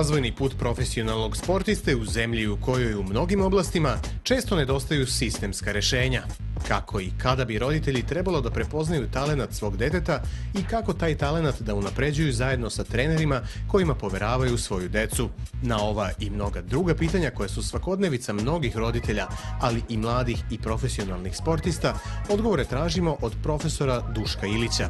razvojni put profesionalnog sportiste u zemlji u kojoj u mnogim oblastima često nedostaju sistemska rešenja? Kako i kada bi roditelji trebalo da prepoznaju talenat svog deteta i kako taj talenat da unapređuju zajedno sa trenerima kojima poveravaju svoju decu? Na ova i mnoga druga pitanja koja su svakodnevica mnogih roditelja, ali i mladih i profesionalnih sportista, odgovore tražimo od profesora Duška Ilića,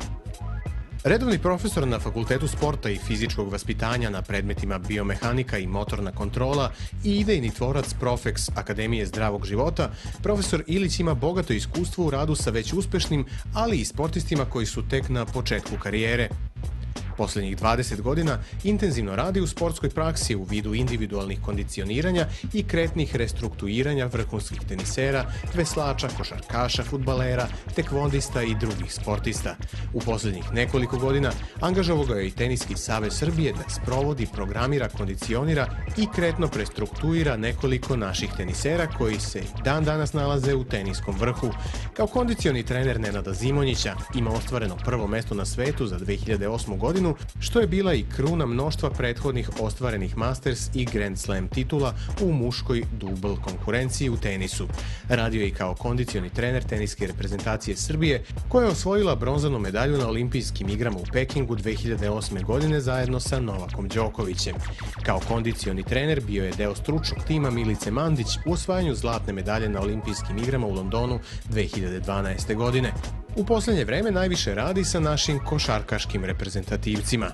Redovni profesor na Fakultetu sporta i fizičkog vaspitanja na predmetima biomehanika i motorna kontrola i idejni tvorac Profex Akademije zdravog života, profesor Ilić ima bogato iskustvo u radu sa već uspešnim, ali i sportistima koji su tek na početku karijere. Poslednjih 20 godina intenzivno radi u sportskoj praksi u vidu individualnih kondicioniranja i kretnih restrukturiranja vrhunskih tenisera, veslača, košarkaša, futbalera, tekvondista i drugih sportista. U poslednjih nekoliko godina angažovao ga je i Teniski savez Srbije da sprovodi, programira, kondicionira i kretno prestruktuira nekoliko naših tenisera koji se dan danas nalaze u teniskom vrhu. Kao kondicioni trener Nenada Zimonjića ima ostvareno prvo mesto na svetu za 2008. godinu godinu, što je bila i kruna mnoštva prethodnih ostvarenih Masters i Grand Slam titula u muškoj dubl konkurenciji u tenisu. Radio je i kao kondicioni trener teniske reprezentacije Srbije, koja je osvojila bronzanu medalju na olimpijskim igrama u Pekingu 2008. godine zajedno sa Novakom Đokovićem. Kao kondicioni trener bio je deo stručnog tima Milice Mandić u osvajanju zlatne medalje na olimpijskim igrama u Londonu 2012. godine. U poslednje vreme najviše radi sa našim košarkaškim reprezentativcima.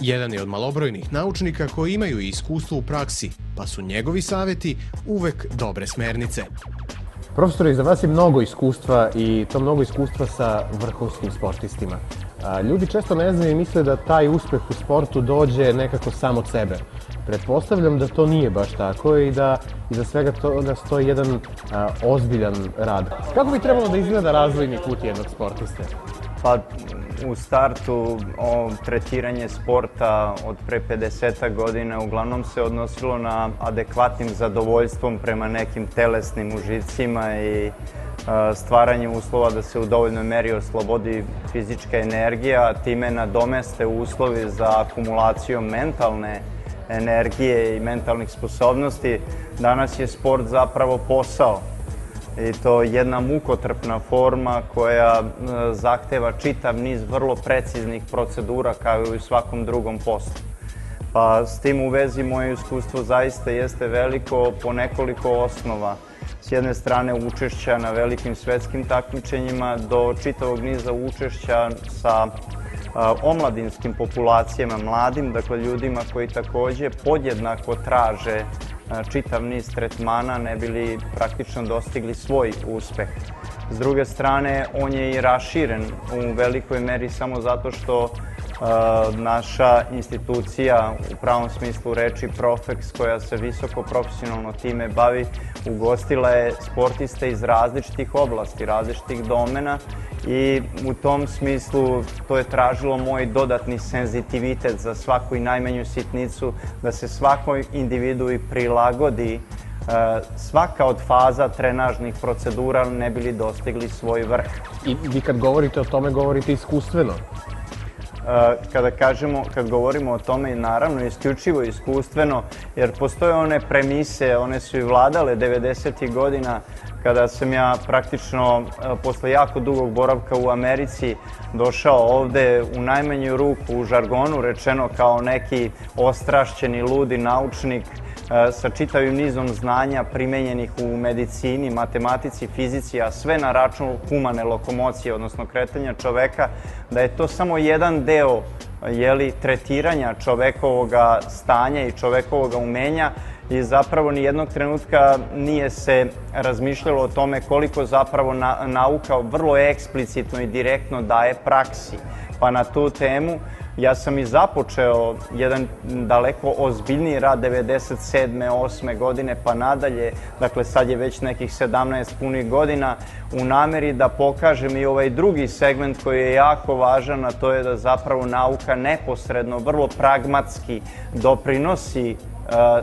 Jedan je od malobrojnih naučnika koji imaju iskustvo u praksi, pa su njegovi saveti uvek dobre smernice. Profesor, za vas je mnogo iskustva i to mnogo iskustva sa vrhunskim sportistima. Ljudi često ne znaju i misle da taj uspeh u sportu dođe nekako sam od sebe. Pretpostavljam da to nije baš tako i da iza svega toga stoji jedan a, ozbiljan rad. Kako bi trebalo da izgleda razvojni put jednog sportiste? Pa u startu o, tretiranje sporta od pre 50 godina uglavnom se odnosilo na adekvatnim zadovoljstvom prema nekim telesnim užicima i stvaranje uslova da se u dovoljnoj meri oslobodi fizička energija, time nadomeste uslovi za akumulaciju mentalne energije i mentalnih sposobnosti. Danas je sport zapravo posao i to jedna mukotrpna forma koja zahteva čitav niz vrlo preciznih procedura kao i u svakom drugom poslu. Pa s tim u vezi moje iskustvo zaista jeste veliko po nekoliko osnova s jedne strane učešća na velikim svetskim takmičenjima do čitavog niza učešća sa omladinskim populacijama, mladim, dakle ljudima koji takođe podjednako traže čitav niz tretmana ne bili praktično dostigli svoj uspeh. S druge strane, on je i raširen u velikoj meri samo zato što naša institucija u pravom smislu reči Profex koja se visoko profesionalno time bavi ugostila je sportiste iz različitih oblasti, različitih domena i u tom smislu to je tražilo moj dodatni senzitivitet za svaku i najmanju sitnicu da se svakoj individu i prilagodi svaka od faza trenažnih procedura ne bili dostigli svoj vrh. I vi kad govorite o tome govorite iskustveno? Kada kažemo, kad govorimo o tome, naravno isključivo iskustveno, jer postoje one premise, one su i vladale 90. godina, kada sam ja praktično posle jako dugog boravka u Americi došao ovde u najmanju ruku u žargonu rečeno kao neki ostrašćeni ludi naučnik E, sa čitavim nizom znanja primenjenih u medicini, matematici, fizici, a sve na račun humane lokomocije, odnosno kretanja čoveka, da je to samo jedan deo jeli, tretiranja čovekovog stanja i čovekovog umenja i zapravo ni jednog trenutka nije se razmišljalo o tome koliko zapravo na, nauka vrlo eksplicitno i direktno daje praksi. Pa na tu temu Ja sam i započeo jedan daleko ozbiljniji rad 97. 8. godine pa nadalje, dakle sad je već nekih 17 punih godina, u nameri da pokažem i ovaj drugi segment koji je jako važan, a to je da zapravo nauka neposredno, vrlo pragmatski doprinosi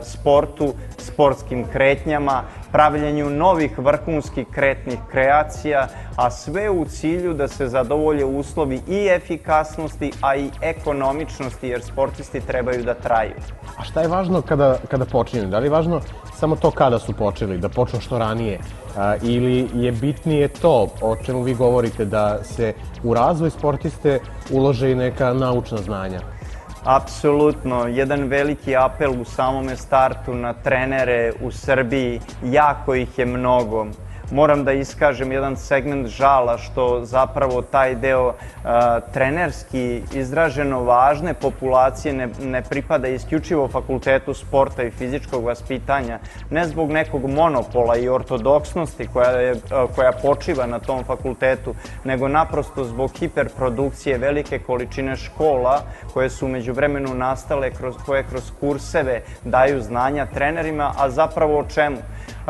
sportu, sportskim kretnjama, pravljenju novih vrhunskih kretnih kreacija, a sve u cilju da se zadovolje uslovi i efikasnosti, a i ekonomičnosti, jer sportisti trebaju da traju. A šta je važno kada, kada počinju? Da li je važno samo to kada su počeli, da počnu što ranije? A, ili je bitnije to o čemu vi govorite, da se u razvoj sportiste ulože i neka naučna znanja? Apsolutno, jedan veliki apel u samome startu na trenere u Srbiji, jako ih je mnogo moram da iskažem jedan segment žala što zapravo taj deo a, trenerski izraženo važne populacije ne, ne pripada isključivo fakultetu sporta i fizičkog vaspitanja, ne zbog nekog monopola i ortodoksnosti koja, je, a, koja počiva na tom fakultetu, nego naprosto zbog hiperprodukcije velike količine škola koje su umeđu vremenu nastale, kroz, koje kroz kurseve daju znanja trenerima, a zapravo o čemu?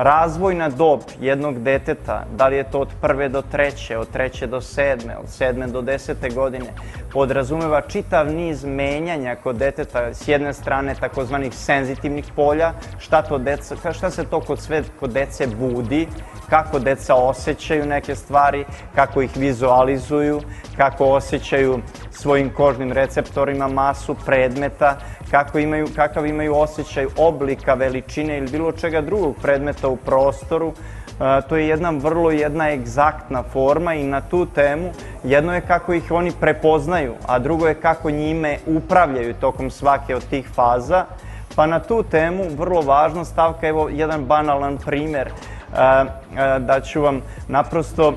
Razvojna dob jednog deteta, da li je to od prve do treće, od treće do sedme, od sedme do desete godine, podrazumeva čitav niz menjanja kod deteta, s jedne strane takozvanih senzitivnih polja, šta, to deca, šta se to kod sve kod dece budi, kako deca osjećaju neke stvari, kako ih vizualizuju, kako osjećaju svojim kožnim receptorima masu predmeta, kako imaju, kakav imaju osjećaj oblika, veličine ili bilo čega drugog predmeta u prostoru. E, to je jedna vrlo jedna egzaktna forma i na tu temu jedno je kako ih oni prepoznaju, a drugo je kako njime upravljaju tokom svake od tih faza. Pa na tu temu vrlo važna stavka, evo jedan banalan primer da ću vam naprosto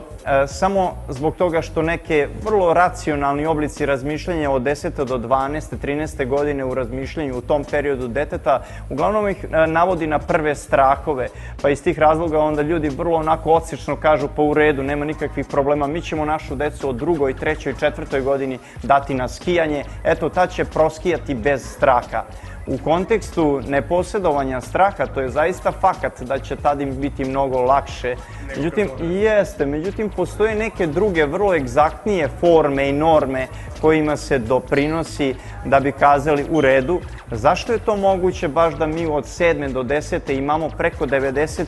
samo zbog toga što neke vrlo racionalni oblici razmišljanja od 10. do 12. 13. godine u razmišljanju u tom periodu deteta, uglavnom ih navodi na prve strahove, pa iz tih razloga onda ljudi vrlo onako odsječno kažu pa u redu, nema nikakvih problema, mi ćemo našu decu od drugoj, trećoj, četvrtoj godini dati na skijanje, eto ta će proskijati bez straha. U kontekstu neposjedovanja straha, to je zaista fakat da će tad im biti mnogo lakše. Međutim, jeste, međutim, postoje neke druge vrlo egzaktnije forme i norme kojima se doprinosi da bi kazali u redu. Zašto je to moguće baš da mi od 7. do 10. imamo preko 90%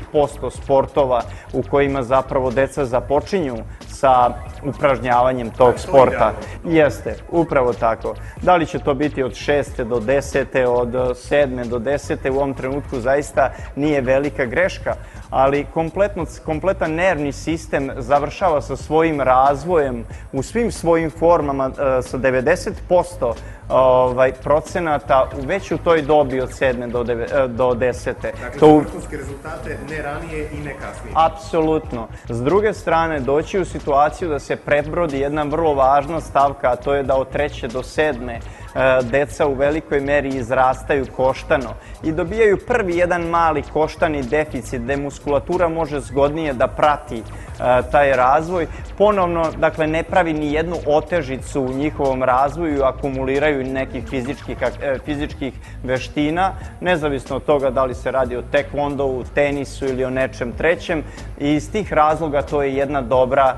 sportova u kojima zapravo deca započinju sa upražnjavanjem tog sporta. Jeste, upravo tako. Da li će to biti od 6. do 10. od 7. do 10. u ovom trenutku zaista nije velika greška, ali kompletno, kompletan nervni sistem završava sa svojim razvojem u svim svojim formama e, sa 90% ovaj, procenata već u toj dobi od 7. do, deve, e, do 10. Dakle, to... vrhunske rezultate ne ranije i ne kasnije. Apsolutno. S druge strane, doći u situaciju da se prebrodi jedna vrlo važna stavka, a to je da od 3. do 7 E, deca u velikoj meri izrastaju koštano i dobijaju prvi jedan mali koštani deficit gde muskulatura može zgodnije da prati e, taj razvoj. Ponovno, dakle, ne pravi ni jednu otežicu u njihovom razvoju, akumuliraju nekih fizičkih, e, fizičkih veština, nezavisno od toga da li se radi o tekvondovu, tenisu ili o nečem trećem. I iz tih razloga to je jedna dobra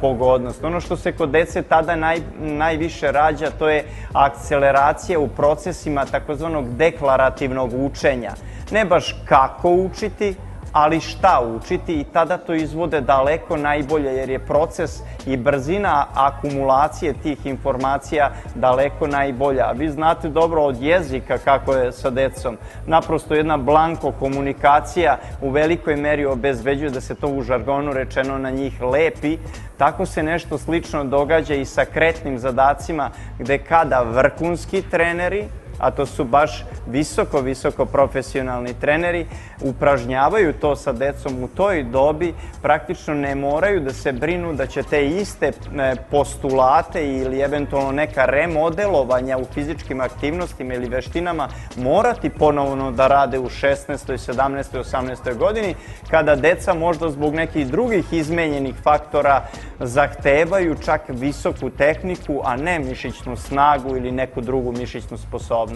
pogodnost. Ono što se kod dece tada naj, najviše rađa, to je akcija akceleracije u procesima takozvanog deklarativnog učenja. Ne baš kako učiti, ali šta učiti i tada to izvode daleko najbolje jer je proces i brzina akumulacije tih informacija daleko najbolja. A vi znate dobro od jezika kako je sa decom. Naprosto jedna blanko komunikacija u velikoj meri obezbeđuje da se to u žargonu rečeno na njih lepi. Tako se nešto slično događa i sa kretnim zadacima gde kada vrhunski treneri a to su baš visoko, visoko profesionalni treneri, upražnjavaju to sa decom u toj dobi, praktično ne moraju da se brinu da će te iste e, postulate ili eventualno neka remodelovanja u fizičkim aktivnostima ili veštinama morati ponovno da rade u 16. 17. 18. godini, kada deca možda zbog nekih drugih izmenjenih faktora zahtevaju čak visoku tehniku, a ne mišićnu snagu ili neku drugu mišićnu sposobnost.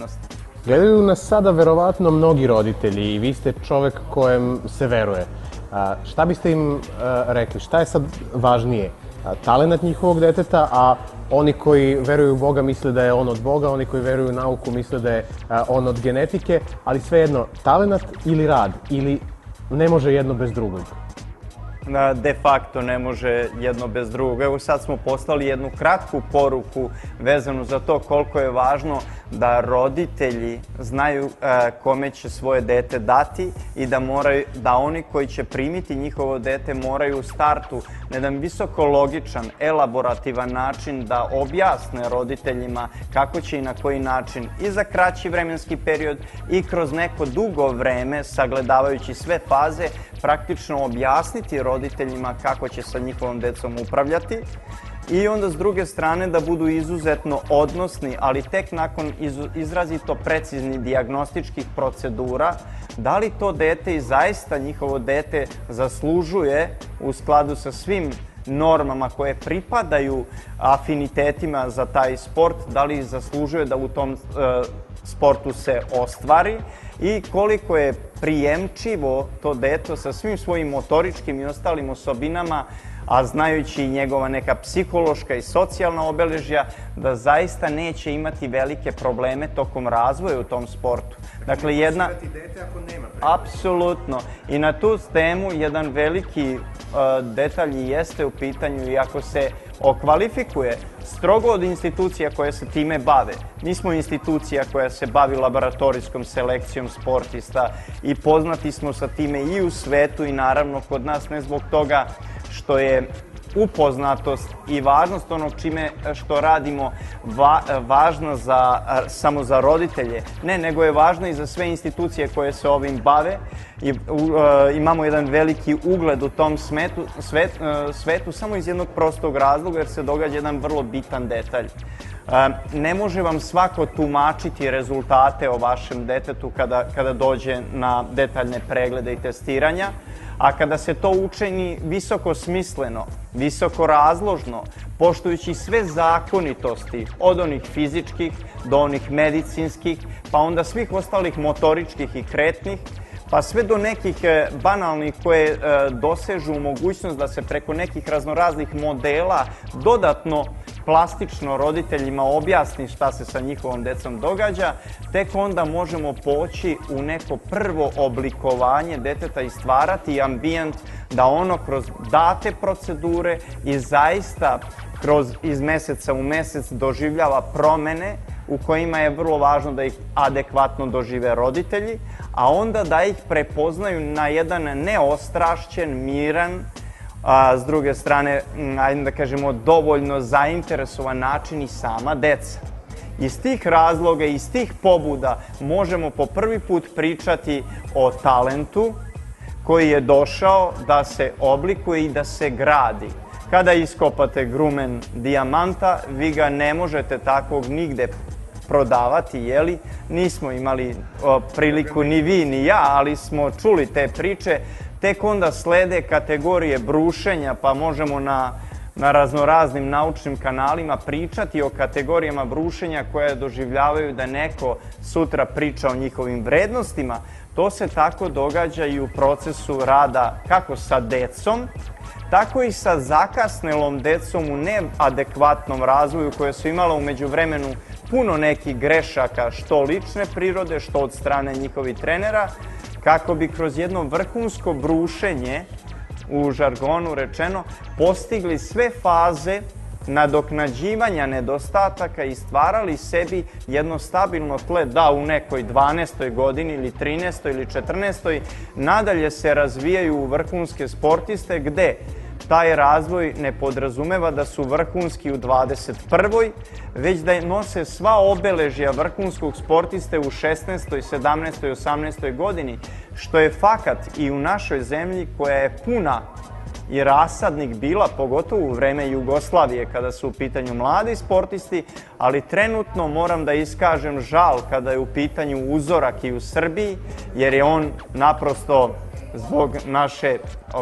Gledaju nas sada verovatno mnogi roditelji i vi ste čovek kojem se veruje. A, šta biste im a, rekli? Šta je sad važnije? talenat njihovog deteta, a oni koji veruju u Boga misle da je on od Boga, oni koji veruju u nauku misle da je on od genetike, ali svejedno, talenat ili rad, ili ne može jedno bez drugog de facto ne može jedno bez drugog. Evo sad smo poslali jednu kratku poruku vezanu za to koliko je važno da roditelji znaju e, kome će svoje dete dati i da moraju, da oni koji će primiti njihovo dete moraju u startu na jedan visoko logičan, elaborativan način da objasne roditeljima kako će i na koji način i za kraći vremenski period i kroz neko dugo vreme sagledavajući sve faze praktično objasniti roditeljima kako će sa njihovom decom upravljati i onda s druge strane da budu izuzetno odnosni, ali tek nakon izrazito preciznih diagnostičkih procedura, da li to dete i zaista njihovo dete zaslužuje u skladu sa svim normama koje pripadaju afinitetima za taj sport, da li zaslužuje da u tom e, sportu se ostvari i koliko je prijemčivo to deto sa svim svojim motoričkim i ostalim osobinama a znajući njegova neka psihološka i socijalna obeležja, da zaista neće imati velike probleme tokom razvoja u tom sportu. Dakle, jedna... Apsolutno. I na tu temu jedan veliki uh, detalj jeste u pitanju i ako se okvalifikuje strogo od institucija koje se time bave. Mi smo institucija koja se bavi laboratorijskom selekcijom sportista i poznati smo sa time i u svetu i naravno kod nas ne zbog toga što je upoznatost i važnost onog čime što radimo va, važna za, samo za roditelje. Ne, nego je važna i za sve institucije koje se ovim bave. I, u, uh, imamo jedan veliki ugled u tom smetu, svet, uh, svetu samo iz jednog prostog razloga jer se događa jedan vrlo bitan detalj. Uh, ne može vam svako tumačiti rezultate o vašem detetu kada, kada dođe na detaljne preglede i testiranja a kada se to učini visoko smisleno, visoko razložno, poštujući sve zakonitosti, od onih fizičkih do onih medicinskih, pa onda svih ostalih motoričkih i kretnih, pa sve do nekih e, banalnih koje e, dosežu mogućnost da se preko nekih raznoraznih modela dodatno plastično roditeljima objasni šta se sa njihovom decom događa, tek onda možemo poći u neko prvo oblikovanje deteta i stvarati ambijent da ono kroz date procedure i zaista kroz iz meseca u mesec doživljava promene u kojima je vrlo važno da ih adekvatno dožive roditelji, a onda da ih prepoznaju na jedan neostrašćen, miran, a, s druge strane, ajde da kažemo, dovoljno zainteresovan način i sama deca. Iz tih razloga, iz tih pobuda možemo po prvi put pričati o talentu koji je došao da se oblikuje i da se gradi. Kada iskopate grumen dijamanta, vi ga ne možete takvog nigde prodavati, jeli? Nismo imali priliku ni vi ni ja, ali smo čuli te priče. Tek onda slede kategorije brušenja, pa možemo na, na raznoraznim naučnim kanalima pričati o kategorijama brušenja koje doživljavaju da neko sutra priča o njihovim vrednostima. To se tako događa i u procesu rada kako sa decom, tako i sa zakasnelom decom u neadekvatnom razvoju koje su imala umeđu vremenu puno nekih grešaka, što lične prirode, što od strane njihovih trenera, kako bi kroz jedno vrhunsko brušenje, u žargonu rečeno, postigli sve faze nadoknađivanja nedostataka i stvarali sebi jedno stabilno tle da u nekoj 12. godini ili 13. ili 14. nadalje se razvijaju u vrhunske sportiste gde taj razvoj ne podrazumeva da su vrhunski u 21. već da nose sva obeležja vrhunskog sportiste u 16., 17., 18. godini, što je fakat i u našoj zemlji koja je puna i rasadnik bila, pogotovo u vreme Jugoslavije kada su u pitanju mladi sportisti, ali trenutno moram da iskažem žal kada je u pitanju uzorak i u Srbiji, jer je on naprosto zbog naše,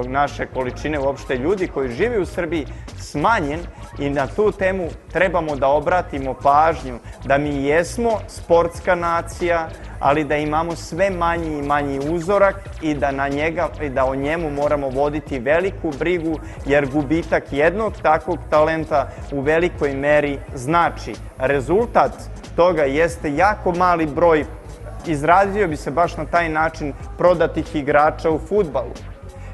naše količine uopšte ljudi koji živi u Srbiji smanjen i na tu temu trebamo da obratimo pažnju da mi jesmo sportska nacija, ali da imamo sve manji i manji uzorak i da, na njega, da o njemu moramo voditi veliku brigu jer gubitak jednog takvog talenta u velikoj meri znači. Rezultat toga jeste jako mali broj izrazio bi se baš na taj način prodatih igrača u futbalu.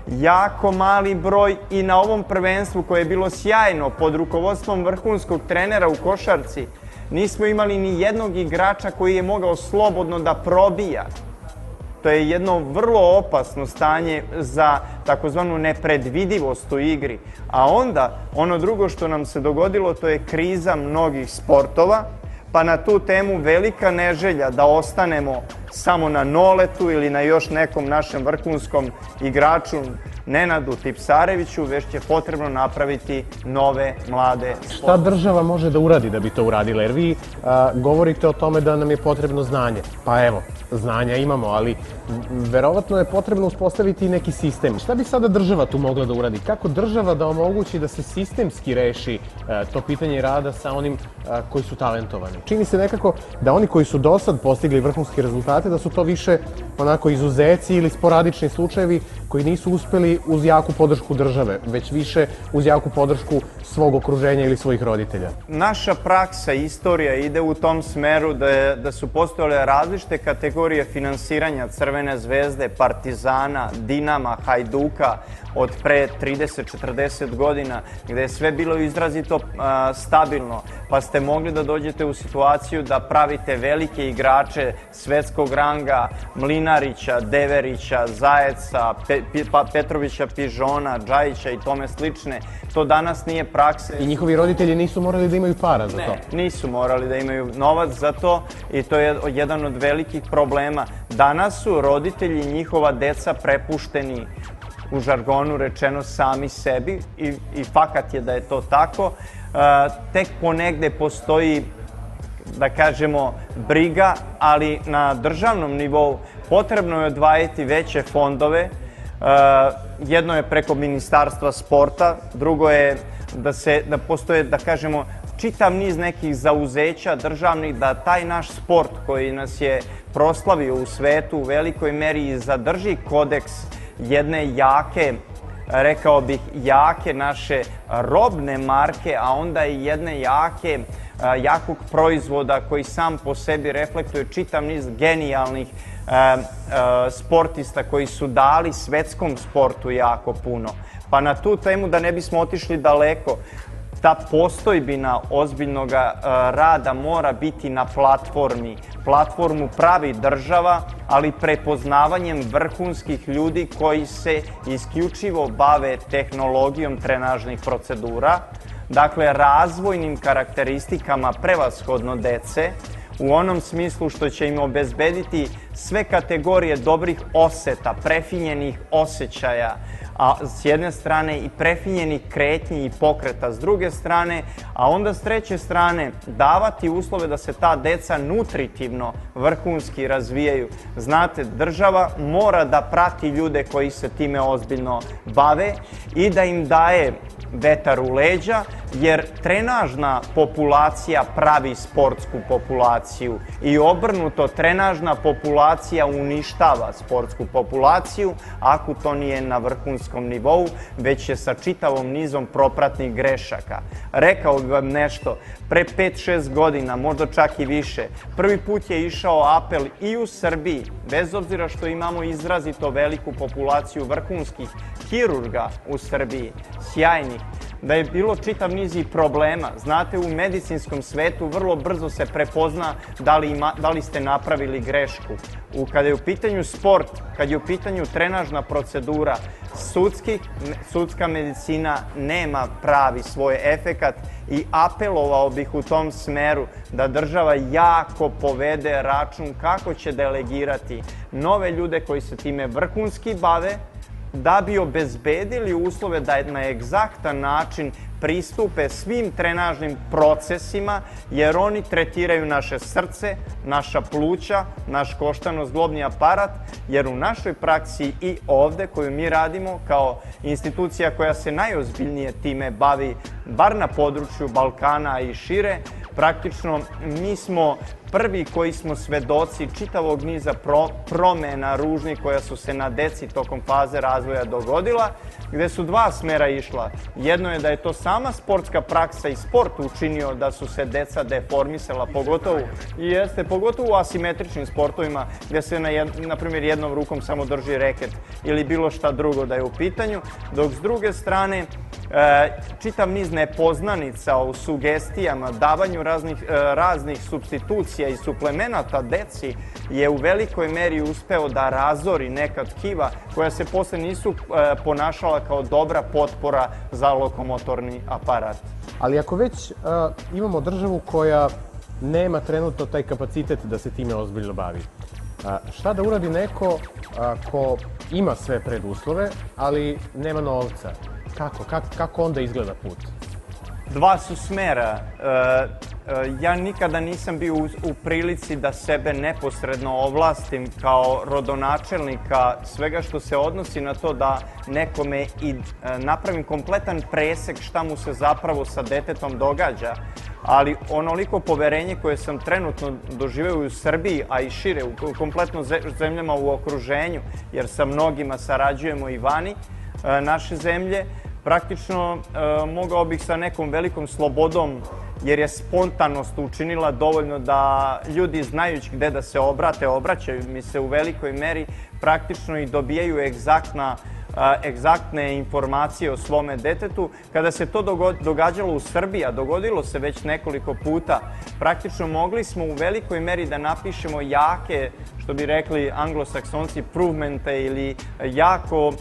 Jako mali broj i na ovom prvenstvu koje je bilo sjajno pod rukovodstvom vrhunskog trenera u košarci nismo imali ni jednog igrača koji je mogao slobodno da probija. To je jedno vrlo opasno stanje za takozvanu nepredvidivost u igri. A onda, ono drugo što nam se dogodilo, to je kriza mnogih sportova, pa na tu temu velika neželja da ostanemo samo na Noletu ili na još nekom našem vrhunskom igraču Nenadu Tipsareviću, već će potrebno napraviti nove mlade Šta država može da uradi da bi to uradila? Jer vi govorite o tome da nam je potrebno znanje. Pa evo, znanja imamo, ali verovatno je potrebno uspostaviti neki sistem. Šta bi sada država tu mogla da uradi? Kako država da omogući da se sistemski reši e, to pitanje rada sa onim koji su talentovani? Čini se nekako da oni koji su do sad postigli vrhunske rezultate, da su to više onako izuzeci ili sporadični slučajevi koji nisu uspeli uz jaku podršku države, već više uz jaku podršku svog okruženja ili svojih roditelja. Naša praksa, istorija ide u tom smeru da, je, da su postojale različite kategorije finansiranja Crvene zvezde, Partizana, Dinama, Hajduka od pre 30-40 godina, gde je sve bilo izrazito a, stabilno, pa ste mogli da dođete u situaciju da pravite velike igrače svetskog ranga, Mlinarića, Deverića, Zajeca, Pe, pa, Petrovića, Pižona, Džajića i tome slične. To danas nije praksa. I njihovi roditelji nisu morali da imaju para za to? Ne, nisu morali da imaju novac za to i to je jedan od velikih problema. Danas su roditelji i njihova deca prepušteni u žargonu rečeno sami sebi i, i fakat je da je to tako. Uh, tek ponegde postoji da kažemo, briga, ali na državnom nivou potrebno je odvajati veće fondove. Uh, jedno je preko Ministarstva sporta, drugo je da, se, da postoje, da kažemo, čitav niz nekih zauzeća državnih da taj naš sport koji nas je proslavio u svetu u velikoj meri i zadrži kodeks jedne jake, rekao bih, jake naše robne marke, a onda i jedne jake, jakog proizvoda koji sam po sebi reflektuje čitav niz genijalnih sportista koji su dali svetskom sportu jako puno. Pa na tu temu da ne bismo otišli daleko, ta postojbina ozbiljnog rada mora biti na platformi. Platformu pravi država, ali prepoznavanjem vrhunskih ljudi koji se isključivo bave tehnologijom trenažnih procedura, dakle razvojnim karakteristikama prevashodno dece, u onom smislu što će im obezbediti sve kategorije dobrih oseta, prefinjenih osjećaja, a s jedne strane i prefinjenih kretnji i pokreta s druge strane, a onda s treće strane davati uslove da se ta deca nutritivno, vrhunski razvijaju. Znate, država mora da prati ljude koji se time ozbiljno bave i da im daje vetar u leđa, jer trenažna populacija pravi sportsku populaciju i obrnuto trenažna populacija uništava sportsku populaciju ako to nije na vrhunskom nivou, već je sa čitavom nizom propratnih grešaka. Rekao bih vam nešto, pre 5-6 godina, možda čak i više, prvi put je išao apel i u Srbiji, bez obzira što imamo izrazito veliku populaciju vrhunskih hirurga u Srbiji, sjajnih, da je bilo čitav niz i problema. Znate, u medicinskom svetu vrlo brzo se prepozna da li, ima, da li ste napravili grešku. U, kada je u pitanju sport, kad je u pitanju trenažna procedura, sudski, sudska medicina nema pravi svoj efekat i apelovao bih u tom smeru da država jako povede račun kako će delegirati nove ljude koji se time vrhunski bave, da bi obezbedili uslove da na egzaktan način pristupe svim trenažnim procesima, jer oni tretiraju naše srce, naša pluća, naš koštano-zglobni aparat, jer u našoj praksi i ovde koju mi radimo kao institucija koja se najozbiljnije time bavi, bar na području Balkana i šire, praktično mi smo prvi koji smo svedoci čitavog niza pro, promena ružnih koja su se na deci tokom faze razvoja dogodila, gde su dva smera išla. Jedno je da je to sama sportska praksa i sport učinio da su se deca deformisala, pogotovo i jeste, pogotovo u asimetričnim sportovima gde se na, jed, na primjer jednom rukom samo drži reket ili bilo šta drugo da je u pitanju, dok s druge strane e, čitav niz nepoznanica o sugestijama, davanju raznih, e, raznih substitucija i suplemenata deci je u velikoj meri uspeo da razori neka tkiva koja se posle nisu e, ponašala kao dobra potpora za lokomotorni aparat. Ali ako već imamo državu koja nema trenutno taj kapacitet da se time ozbiljno bavi, uh, šta da uradi neko uh, ko ima sve preduslove, ali nema novca? Kako? Kako, kako onda izgleda put? Dva su smera. E, e, ja nikada nisam bio u, prilici da sebe neposredno ovlastim kao rodonačelnika svega što se odnosi na to da nekome i e, napravim kompletan presek šta mu se zapravo sa detetom događa. Ali poverenje koje sam trenutno doživeo u Srbiji, a i šire, u kompletno zemljama u okruženju, jer sa mnogima sarađujemo i vani naše zemlje, praktično e, mogao bih sa nekom velikom slobodom, jer je spontanost učinila dovoljno da ljudi znajući gde da se obrate, obraćaju mi se u velikoj meri praktično i dobijaju egzaktna egzaktne informacije o svome detetu. Kada se to događalo u Srbiji, a dogodilo se već nekoliko puta, praktično mogli smo u velikoj meri da napišemo jake, što bi rekli anglosaksonci, provemente ili jako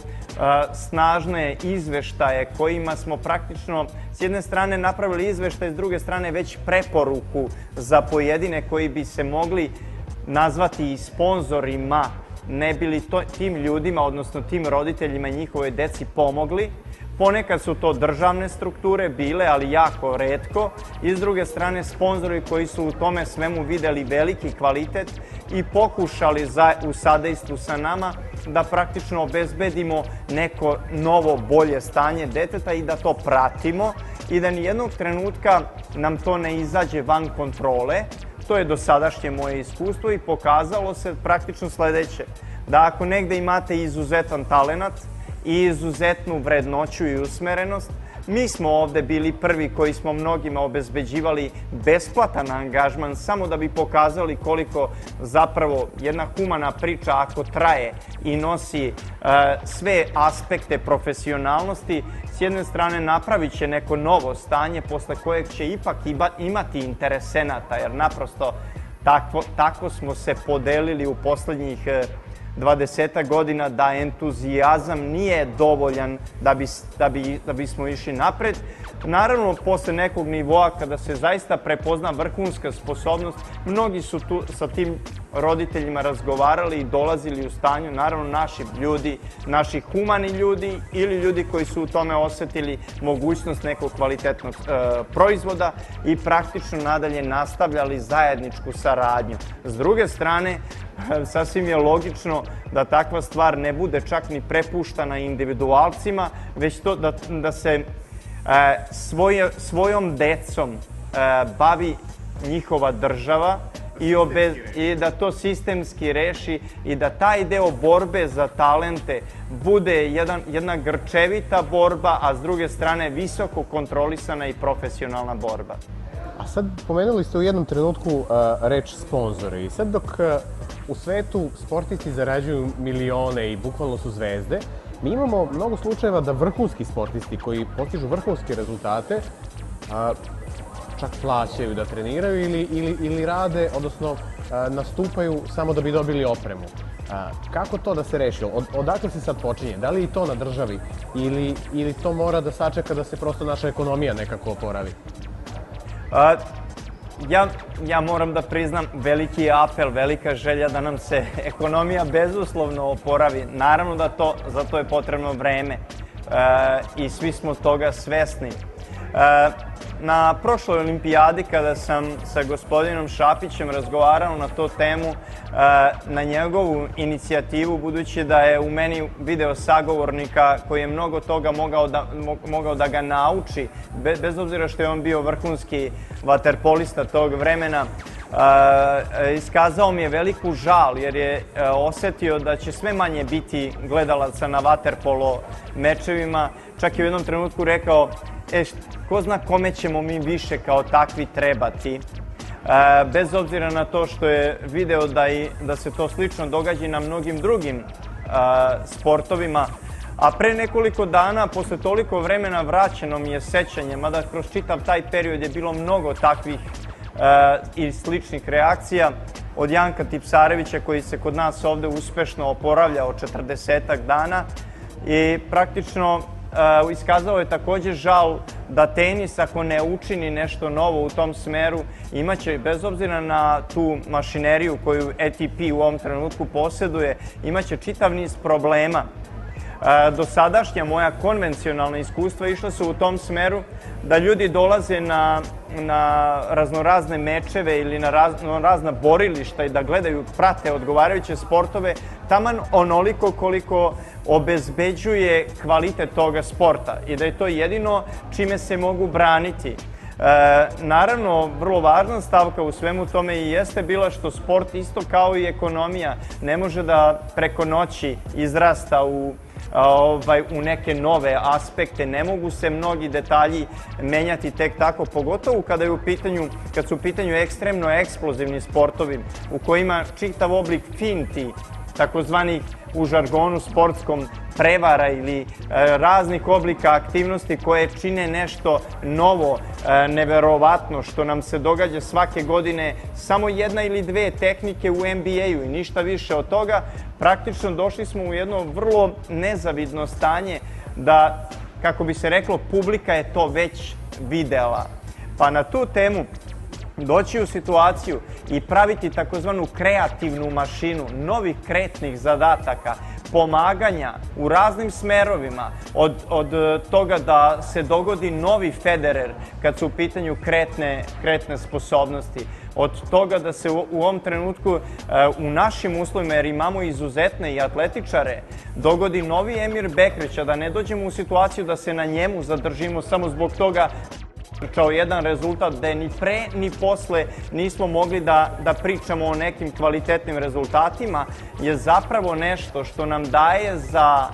snažne izveštaje kojima smo praktično s jedne strane napravili izveštaj, s druge strane već preporuku za pojedine koji bi se mogli nazvati i sponzorima ne bili to, tim ljudima, odnosno tim roditeljima i njihove deci pomogli. Ponekad su to državne strukture bile, ali jako redko. I s druge strane, sponzori koji su u tome svemu videli veliki kvalitet i pokušali za, u sadejstvu sa nama da praktično obezbedimo neko novo, bolje stanje deteta i da to pratimo i da nijednog trenutka nam to ne izađe van kontrole, To je dosadašnje moje iskustvo i pokazalo se praktično sledeće. Da ako negde imate izuzetan talenat i izuzetnu vrednoću i usmerenost, Mi smo ovde bili prvi koji smo mnogima obezbeđivali besplatan angažman samo da bi pokazali koliko zapravo jedna humana priča ako traje i nosi e, sve aspekte profesionalnosti, s jedne strane napravit će neko novo stanje posle kojeg će ipak imati interesenata, jer naprosto tako, tako smo se podelili u poslednjih 20 godina da entuzijazam nije dovoljan da, bi, da, bi, da bismo išli napred. Naravno, posle nekog nivoa kada se zaista prepozna vrhunska sposobnost, mnogi su tu sa tim roditeljima razgovarali i dolazili u stanju, naravno naši ljudi, naši humani ljudi ili ljudi koji su u tome osetili mogućnost nekog kvalitetnog e, proizvoda i praktično nadalje nastavljali zajedničku saradnju. S druge strane, sasvim je logično da takva stvar ne bude čak ni prepuštana individualcima, već to da, da se e, svojom decom e, bavi njihova država i, obe, i da to sistemski reši i da taj deo borbe za talente bude jedan, jedna grčevita borba, a s druge strane visoko kontrolisana i profesionalna borba. A sad pomenuli ste u jednom trenutku uh, reč sponzori i sad dok uh, u svetu sportisti zarađuju milione i bukvalno su zvezde, mi imamo mnogo slučajeva da vrhunski sportisti koji postižu vrhunske rezultate a, čak plaćaju da treniraju ili, ili, ili rade, odnosno a, nastupaju samo da bi dobili opremu. A, kako to da se reši? Od, odakle se sad počinje? Da li i to na državi? Ili, ili to mora da sačeka da se prosto naša ekonomija nekako oporavi? A, ja, ja moram da priznam veliki apel, velika želja da nam se ekonomija bezuslovno oporavi. Naravno da to, za to je potrebno vreme e, i svi smo toga svesni. E, na prošloj olimpijadi kada sam sa gospodinom Šapićem razgovarao na to temu, e, na njegovu inicijativu, budući da je u meni video sagovornika koji je mnogo toga mogao da, mogao da ga nauči, bez obzira što je on bio vrhunski vaterpolista tog vremena, Uh, iskazao mi je veliku žal jer je osetio da će sve manje biti gledalaca na vaterpolo mečevima. Čak je u jednom trenutku rekao, e, ko zna kome ćemo mi više kao takvi trebati. E, bez obzira na to što je video da, i, da se to slično događa na mnogim drugim e, sportovima, a pre nekoliko dana, posle toliko vremena vraćeno mi je sećanje, mada kroz čitav taj period je bilo mnogo takvih e, i sličnih reakcija, od Janka Tipsarevića koji se kod nas ovde uspešno oporavlja od 40 dana i praktično iskazao je takođe žal da tenis ako ne učini nešto novo u tom smeru imaće, bez obzira na tu mašineriju koju ATP u ovom trenutku posjeduje, imaće čitav niz problema. Dosadašnja moja konvencionalna iskustva išla su u tom smeru da ljudi dolaze na, na raznorazne mečeve ili na raz, razna borilišta i da gledaju, prate odgovarajuće sportove, taman onoliko koliko obezbeđuje kvalitet toga sporta i da je to jedino čime se mogu braniti. E, naravno, vrlo važna stavka u svemu tome i jeste bila što sport isto kao i ekonomija ne može da preko noći izrasta u ovaj, u neke nove aspekte. Ne mogu se mnogi detalji menjati tek tako, pogotovo kada je u pitanju, kad su u pitanju ekstremno eksplozivni sportovi u kojima čitav oblik finti takozvanih u žargonu sportskom prevara ili e, raznih oblika aktivnosti koje čine nešto novo, e, neverovatno, što nam se događa svake godine, samo jedna ili dve tehnike u NBA-u i ništa više od toga, praktično došli smo u jedno vrlo nezavidno stanje da, kako bi se reklo, publika je to već videla. Pa na tu temu doći u situaciju i praviti takozvanu kreativnu mašinu novih kretnih zadataka, pomaganja u raznim smerovima, od, od e, toga da se dogodi novi Federer kad su u pitanju kretne, kretne sposobnosti, od toga da se u, u ovom trenutku e, u našim uslovima, jer imamo izuzetne i atletičare, dogodi novi Emir Bekrić, a da ne dođemo u situaciju da se na njemu zadržimo samo zbog toga kao jedan rezultat da ni pre ni posle nismo mogli da, da pričamo o nekim kvalitetnim rezultatima je zapravo nešto što nam daje za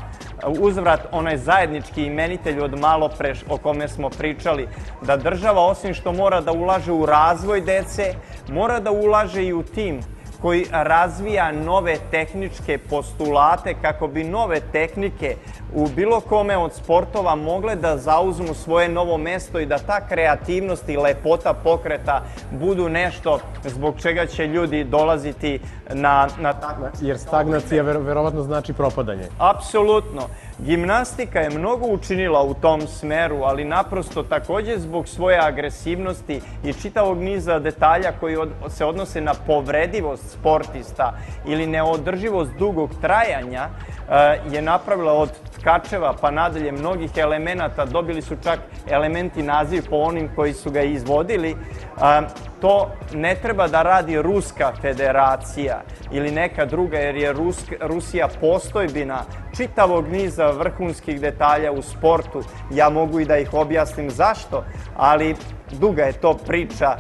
uzvrat onaj zajednički imenitelj od malo pre o kome smo pričali, da država osim što mora da ulaže u razvoj dece, mora da ulaže i u tim koji razvija nove tehničke postulate kako bi nove tehnike u bilo kome od sportova mogle da zauzmu svoje novo mesto i da ta kreativnost i lepota pokreta budu nešto zbog čega će ljudi dolaziti na, na. Jer stagnacija ver, verovatno znači propadanje. Apsolutno. Gimnastika je mnogo učinila u tom smeru, ali naprosto takođe zbog svoje agresivnosti i čitavog niza detalja koji se odnose na povredivost sportista ili neodrživost dugog trajanja, eh, je napravila od tkačeva pa nadalje mnogih elemenata, dobili su čak elementi naziv po onim koji su ga izvodili, eh, to ne treba da radi Ruska federacija ili neka druga, jer je Rusija postojbina čitavog niza vrhunskih detalja u sportu. Ja mogu i da ih objasnim zašto, ali duga je to priča.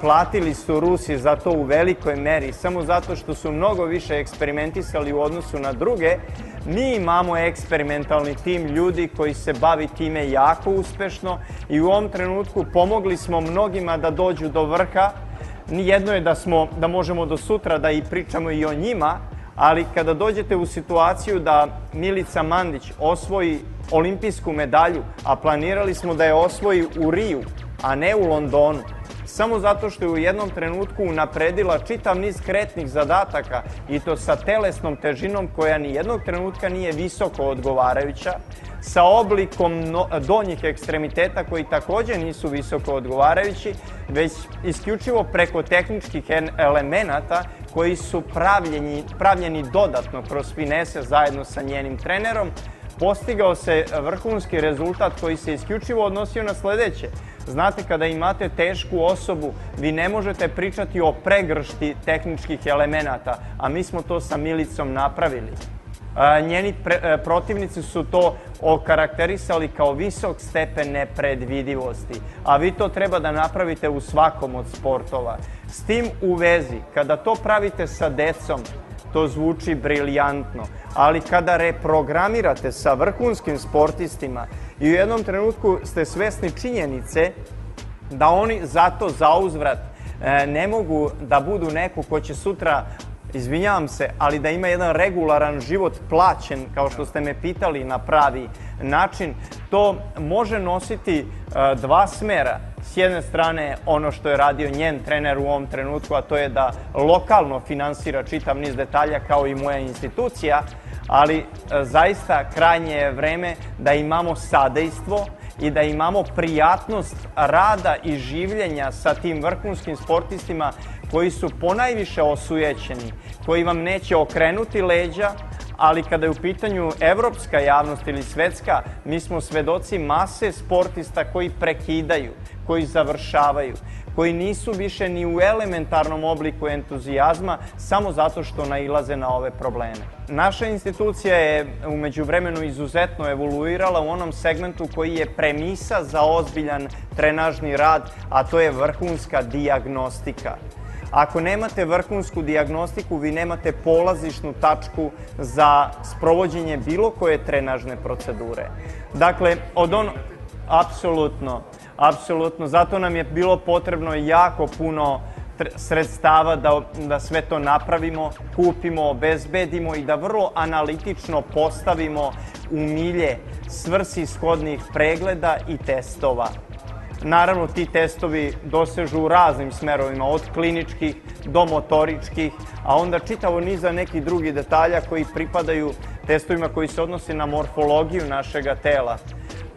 Platili su Rusi za to u velikoj meri, samo zato što su mnogo više eksperimentisali u odnosu na druge. Mi imamo eksperimentalni tim ljudi koji se bavi time jako uspešno i u ovom trenutku pomogli smo mnogima da dođu do vrha. Nijedno je da, smo, da možemo do sutra da i pričamo i o njima, ali kada dođete u situaciju da Milica Mandić osvoji olimpijsku medalju, a planirali smo da je osvoji u Riju, a ne u Londonu, samo zato što je u jednom trenutku unapredila čitav niz kretnih zadataka i to sa telesnom težinom koja ni jednog trenutka nije visoko odgovarajuća, sa oblikom donjih ekstremiteta koji također nisu visoko odgovarajući, već isključivo preko tehničkih elemenata koji su pravljeni, pravljeni dodatno kroz finese zajedno sa njenim trenerom, postigao se vrhunski rezultat koji se isključivo odnosio na sljedeće. Znate, kada imate tešku osobu, vi ne možete pričati o pregršti tehničkih elemenata, a mi smo to sa Milicom napravili. Njeni e, protivnici su to okarakterisali kao visok stepen nepredvidivosti, a vi to treba da napravite u svakom od sportova. S tim u vezi, kada to pravite sa decom, to zvuči briljantno, ali kada reprogramirate sa vrhunskim sportistima i u jednom trenutku ste svesni činjenice da oni zato zauzvrat e, ne mogu da budu neko ko će sutra izvinjavam se, ali da ima jedan regularan život plaćen, kao što ste me pitali, na pravi način, to može nositi e, dva smera. S jedne strane ono što je radio njen trener u ovom trenutku, a to je da lokalno finansira čitav niz detalja kao i moja institucija, ali e, zaista krajnje je vreme da imamo sadejstvo i da imamo prijatnost rada i življenja sa tim vrhunskim sportistima koji su ponajviše osujećeni, koji vam neće okrenuti leđa, ali kada je u pitanju evropska javnost ili svetska, mi smo svedoci mase sportista koji prekidaju, koji završavaju, koji nisu više ni u elementarnom obliku entuzijazma samo zato što nailaze na ove probleme. Naša institucija je umeđu vremenu izuzetno evoluirala u onom segmentu koji je premisa za ozbiljan trenažni rad, a to je vrhunska diagnostika. Ako nemate vrhunsku diagnostiku, vi nemate polazišnu tačku za sprovođenje bilo koje trenažne procedure. Dakle, od ono... Apsolutno, apsolutno. Zato nam je bilo potrebno jako puno sredstava da, da sve to napravimo, kupimo, obezbedimo i da vrlo analitično postavimo u milje svrsishodnih pregleda i testova. Naravno, ti testovi dosežu u raznim smerovima, od kliničkih do motoričkih, a onda čitavo niza nekih drugih detalja koji pripadaju testovima koji se odnose na morfologiju našega tela.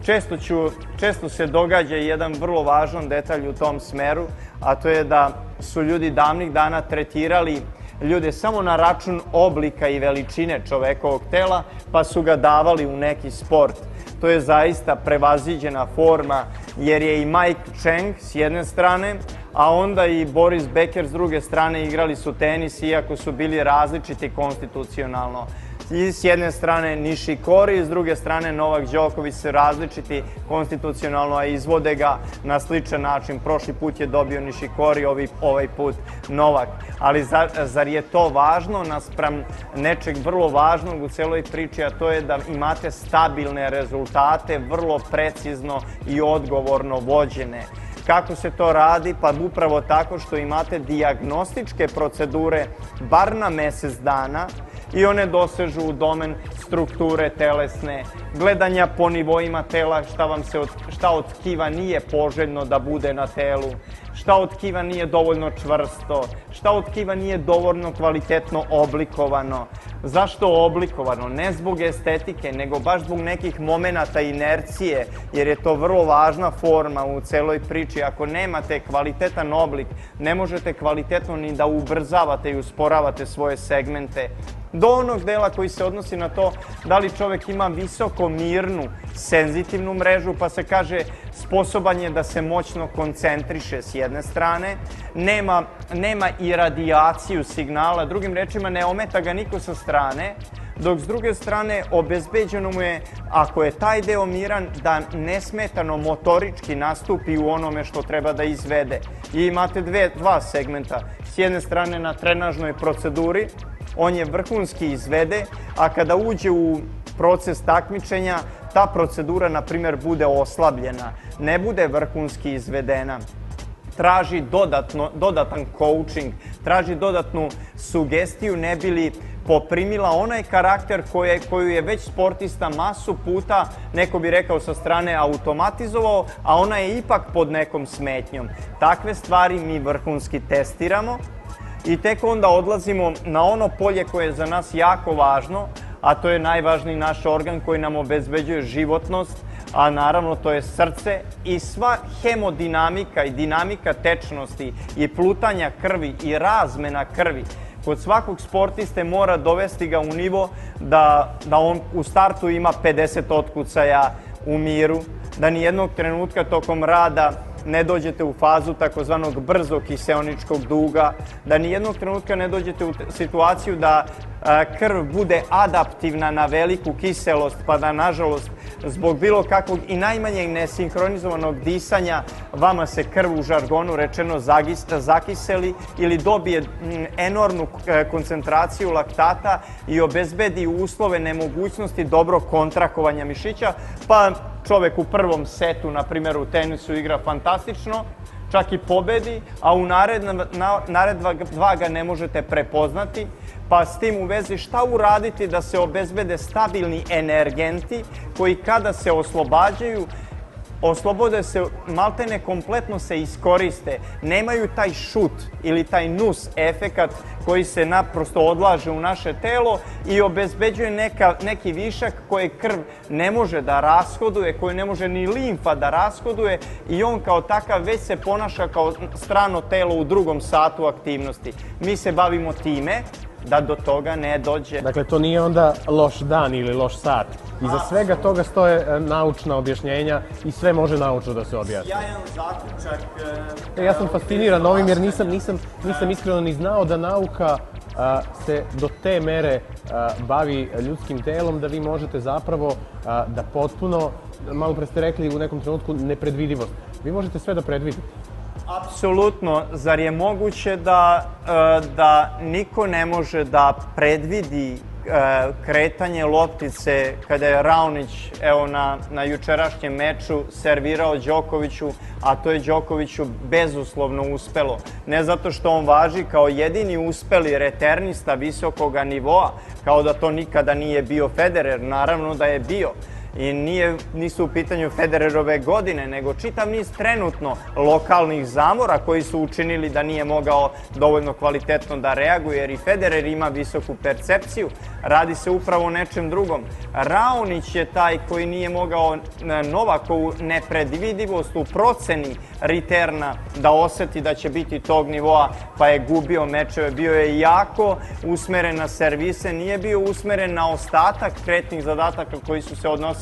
Često, ću, često se događa jedan vrlo važan detalj u tom smeru, a to je da su ljudi davnih dana tretirali ljude samo na račun oblika i veličine čovekovog tela, pa su ga davali u neki sport. To je zaista prevaziđena forma jer je i Mike Cheng s jedne strane, a onda i Boris Becker s druge strane igrali su tenis iako su bili različiti konstitucionalno s jedne strane Nišikori, s druge strane Novak Đoković se različiti konstitucionalno, a izvode ga na sličan način. Prošli put je dobio Nišikori, ovaj put Novak. Ali zar, je to važno naspram nečeg vrlo važnog u celoj priči, a to je da imate stabilne rezultate, vrlo precizno i odgovorno vođene. Kako se to radi? Pa upravo tako što imate diagnostičke procedure bar na mjesec dana i one dosežu u domen strukture telesne, gledanja po nivoima tela šta, vam se od, šta od tkiva nije poželjno da bude na telu, šta od tkiva nije dovoljno čvrsto, šta od tkiva nije dovoljno kvalitetno oblikovano. Zašto oblikovano? Ne zbog estetike, nego baš zbog nekih momenata inercije, jer je to vrlo važna forma u celoj priči. Ako nemate kvalitetan oblik, ne možete kvalitetno ni da ubrzavate i usporavate svoje segmente do onog dela koji se odnosi na to da li čovjek ima visoko mirnu, senzitivnu mrežu, pa se kaže sposoban je da se moćno koncentriše s jedne strane, nema, nema i radijaciju signala, drugim rečima ne ometa ga niko sa strane, dok s druge strane obezbeđeno mu je, ako je taj deo miran, da nesmetano motorički nastupi u onome što treba da izvede. I imate dve, dva segmenta. S jedne strane na trenažnoj proceduri, on je vrhunski izvede, a kada uđe u proces takmičenja, ta procedura, na primjer, bude oslabljena, ne bude vrhunski izvedena traži dodatno, dodatan coaching, traži dodatnu sugestiju ne bi li poprimila onaj karakter koje, koju je već sportista masu puta, neko bi rekao sa strane, automatizovao, a ona je ipak pod nekom smetnjom. Takve stvari mi vrhunski testiramo i tek onda odlazimo na ono polje koje je za nas jako važno, a to je najvažniji naš organ koji nam obezbeđuje životnost, a naravno to je srce i sva hemodinamika i dinamika tečnosti i plutanja krvi i razmena krvi. Kod svakog sportiste mora dovesti ga u nivo da, da on u startu ima 50 otkucaja u miru, da ni jednog trenutka tokom rada ne dođete u fazu takozvanog brzog kiseoničkog duga, da ni jednog trenutka ne dođete u situaciju da krv bude adaptivna na veliku kiselost, pa da nažalost zbog bilo kakvog i najmanjeg nesinhronizovanog disanja vama se krv u žargonu rečeno zakiseli ili dobije enormnu e, koncentraciju laktata i obezbedi uslove nemogućnosti dobrog kontrakovanja mišića, pa čovek u prvom setu, na primjer u tenisu, igra fantastično, čak i pobedi, a u naredva dva ga ne možete prepoznati, pa s tim u vezi šta uraditi da se obezbede stabilni energenti koji kada se oslobađaju oslobode se, maltene kompletno se iskoriste, nemaju taj šut ili taj nus efekat koji se naprosto odlaže u naše telo i obezbeđuje neka, neki višak koje krv ne može da rashoduje, koje ne može ni limfa da rashoduje i on kao takav već se ponaša kao strano telo u drugom satu aktivnosti. Mi se bavimo time, da do toga ne dođe. Dakle, to nije onda loš dan ili loš sat. Iza svega toga stoje e, naučna objašnjenja i sve može naučno da se objasni. Jajan zaključak... E, ja sam fasciniran ovim jer nisam, nisam, nisam iskreno ni znao da nauka se do te mere bavi ljudskim telom da vi možete zapravo da potpuno, malo pre ste rekli u nekom trenutku, nepredvidivost. Vi možete sve da predvidite. Apsolutno, zar je moguće da, e, da niko ne može da predvidi e, kretanje loptice kada je Raonić evo na, na jučerašnjem meču servirao Đokoviću, a to je Đokoviću bezuslovno uspelo. Ne zato što on važi kao jedini uspeli reternista visokoga nivoa, kao da to nikada nije bio Federer, naravno da je bio i nije, nisu u pitanju Federerove godine, nego čitav niz trenutno lokalnih zamora koji su učinili da nije mogao dovoljno kvalitetno da reaguje, jer i Federer ima visoku percepciju, radi se upravo o nečem drugom. Raonić je taj koji nije mogao Novakovu nepredvidivost u proceni riterna da oseti da će biti tog nivoa, pa je gubio mečeve. Bio je jako usmeren na servise, nije bio usmeren na ostatak kretnih zadataka koji su se odnosili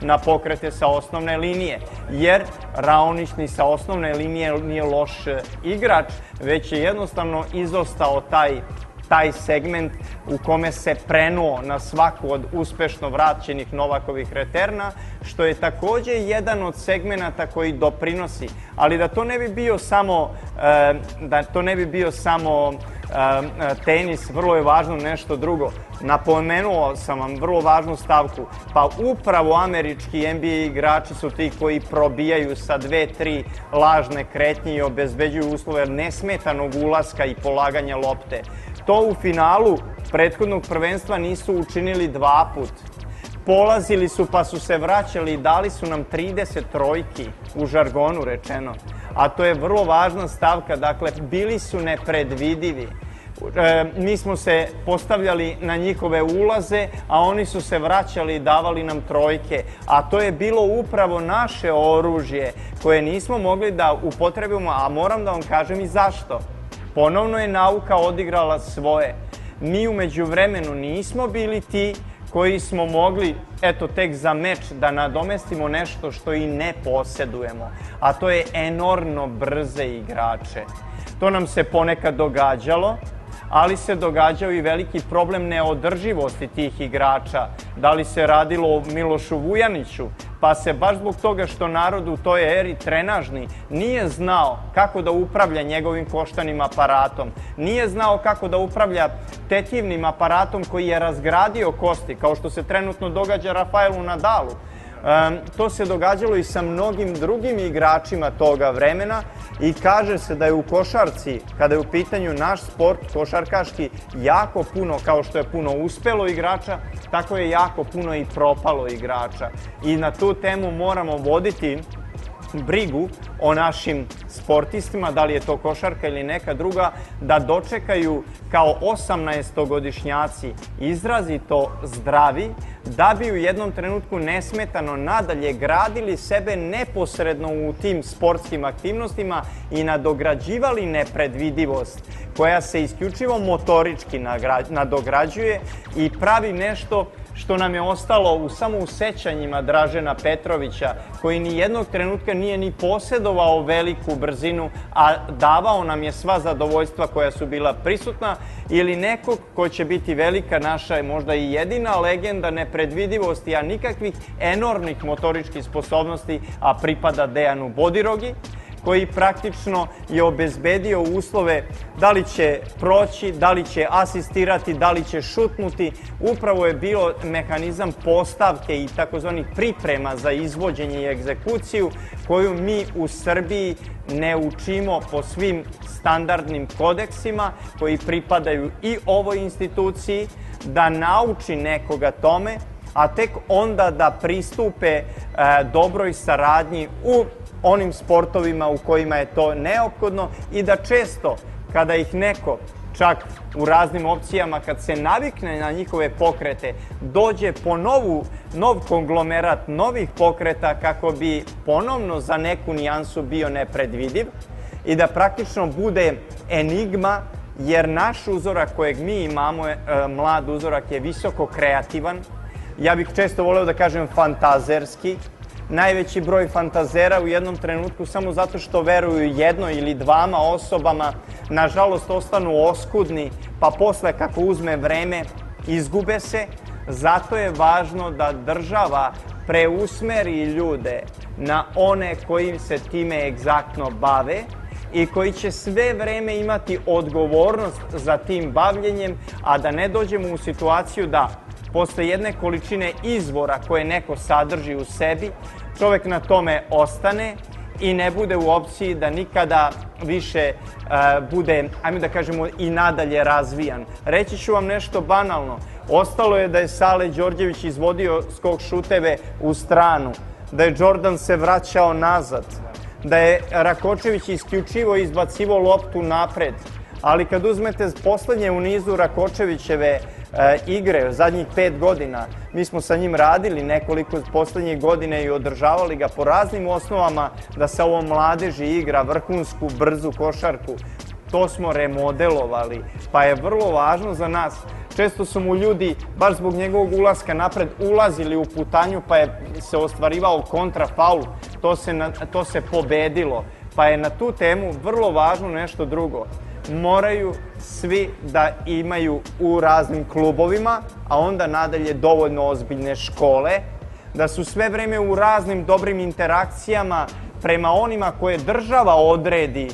na pokrete sa osnovne linije. Jer Raonić ni sa osnovne linije nije loš igrač, već je jednostavno izostao taj taj segment u kome se prenuo na svaku od uspešno vraćenih Novakovih reterna, što je takođe jedan od segmenata koji doprinosi. Ali da to ne bi bio samo, e, da to ne bi bio samo e, tenis, vrlo je važno nešto drugo. Napomenuo sam vam vrlo važnu stavku, pa upravo američki NBA igrači su ti koji probijaju sa dve, tri lažne kretnje i obezbeđuju uslove nesmetanog ulaska i polaganja lopte. To u finalu prethodnog prvenstva nisu učinili dva put. Polazili su pa su se vraćali i dali su nam 30 trojki u žargonu rečeno. A to je vrlo važna stavka, dakle bili su nepredvidivi. E, mi smo se postavljali na njihove ulaze, a oni su se vraćali i davali nam trojke. A to je bilo upravo naše oružje koje nismo mogli da upotrebimo, a moram da vam kažem i zašto. Ponovno je nauka odigrala svoje. Mi umeđu vremenu nismo bili ti koji smo mogli, eto, tek za meč da nadomestimo nešto što i ne posedujemo, a to je enormno brze igrače. To nam se ponekad događalo, ali se događao i veliki problem neodrživosti tih igrača. Da li se radilo o Milošu Vujaniću, pa se baš zbog toga što narod u toj eri trenažni nije znao kako da upravlja njegovim koštanim aparatom, nije znao kako da upravlja tetivnim aparatom koji je razgradio kosti, kao što se trenutno događa Rafaelu Nadalu. To se događalo i sa mnogim drugim igračima toga vremena i kaže se da je u košarci, kada je u pitanju naš sport, košarkaški, jako puno, kao što je puno uspelo igrača, tako je jako puno i propalo igrača. I na tu temu moramo voditi brigu o našim sportistima, da li je to košarka ili neka druga, da dočekaju kao 18-godišnjaci izrazito zdravi, da bi u jednom trenutku nesmetano nadalje gradili sebe neposredno u tim sportskim aktivnostima i nadograđivali nepredvidivost koja se isključivo motorički nadograđuje i pravi nešto što nam je ostalo u samo u sećanjima Dražena Petrovića, koji ni jednog trenutka nije ni posjedovao veliku brzinu, a davao nam je sva zadovoljstva koja su bila prisutna, ili nekog ko će biti velika naša, možda i jedina legenda nepredvidivosti, a nikakvih enormnih motoričkih sposobnosti, a pripada Dejanu Bodirogi, koji praktično je obezbedio uslove da li će proći, da li će asistirati, da li će šutnuti. Upravo je bio mehanizam postavke i takozvanih priprema za izvođenje i egzekuciju koju mi u Srbiji ne učimo po svim standardnim kodeksima koji pripadaju i ovoj instituciji da nauči nekoga tome, a tek onda da pristupe e, dobroj saradnji u onim sportovima u kojima je to neophodno i da često kada ih neko čak u raznim opcijama kad se navikne na njihove pokrete dođe po novu, nov konglomerat novih pokreta kako bi ponovno za neku nijansu bio nepredvidiv i da praktično bude enigma jer naš uzorak kojeg mi imamo, e, mlad uzorak je visoko kreativan, ja bih često voleo da kažem fantazerski, najveći broj fantazera u jednom trenutku samo zato što veruju jednoj ili dvama osobama, nažalost ostanu oskudni, pa posle kako uzme vreme izgube se. Zato je važno da država preusmeri ljude na one koji se time egzaktno bave i koji će sve vreme imati odgovornost za tim bavljenjem, a da ne dođemo u situaciju da posle jedne količine izvora koje neko sadrži u sebi, čovek na tome ostane i ne bude u opciji da nikada više uh, bude, ajmo da kažemo, i nadalje razvijan. Reći ću vam nešto banalno. Ostalo je da je Sale Đorđević izvodio skok šuteve u stranu, da je Jordan se vraćao nazad, da je Rakočević isključivo izbacivo loptu napred, ali kad uzmete poslednje u nizu Rakočevićeve e, igre zadnjih pet godina, mi smo sa njim radili nekoliko poslednjih godine i održavali ga po raznim osnovama da sa ovom mladeži igra vrhunsku, brzu košarku. To smo remodelovali, pa je vrlo važno za nas Često su mu ljudi, baš zbog njegovog ulaska napred, ulazili u putanju pa je se ostvarivao kontrafaul. To se, na, to se pobedilo. Pa je na tu temu vrlo važno nešto drugo moraju svi da imaju u raznim klubovima, a onda nadalje dovoljno ozbiljne škole, da su sve vreme u raznim dobrim interakcijama prema onima koje država odredi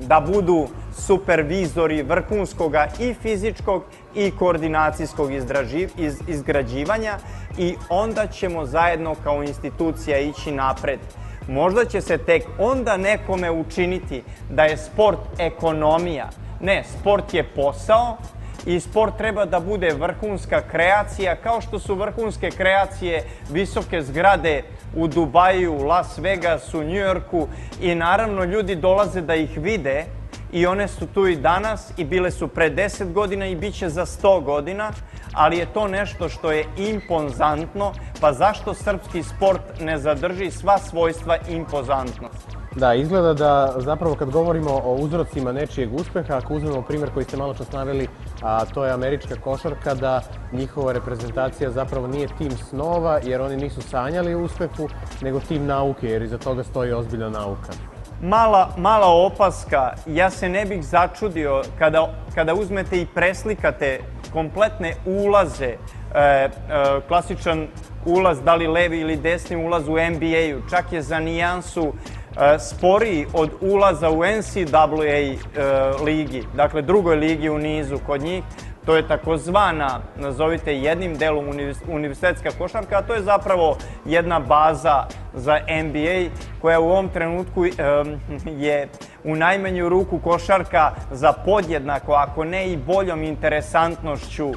da budu supervizori vrhunskog i fizičkog i koordinacijskog izgrađivanja i onda ćemo zajedno kao institucija ići napred. Možda će se tek onda nekome učiniti da je sport ekonomija. Ne, sport je posao i sport treba da bude vrhunska kreacija, kao što su vrhunske kreacije visoke zgrade u Dubaju, Las Vegasu, Njujorku i naravno ljudi dolaze da ih vide i one su tu i danas i bile su pre 10 godina i bit će za 100 godina, ali je to nešto što je impozantno, pa zašto srpski sport ne zadrži sva svojstva impozantnosti? Da, izgleda da zapravo kad govorimo o uzrocima nečijeg uspeha, ako uzmemo primjer koji ste malo čas naveli, a to je američka košarka, da njihova reprezentacija zapravo nije tim snova, jer oni nisu sanjali o uspehu, nego tim nauke, jer iza toga stoji ozbiljna nauka mala, mala opaska, ja se ne bih začudio kada, kada uzmete i preslikate kompletne ulaze, e, e, klasičan ulaz, da li levi ili desni ulaz u NBA-u, čak je za nijansu e, sporiji od ulaza u NCAA e, ligi, dakle drugoj ligi u nizu kod njih, To je takozvana, nazovite jednim delom univerzitetska košarka, a to je zapravo jedna baza za NBA koja u ovom trenutku je u najmanju ruku košarka za podjednako, ako ne i boljom interesantnošću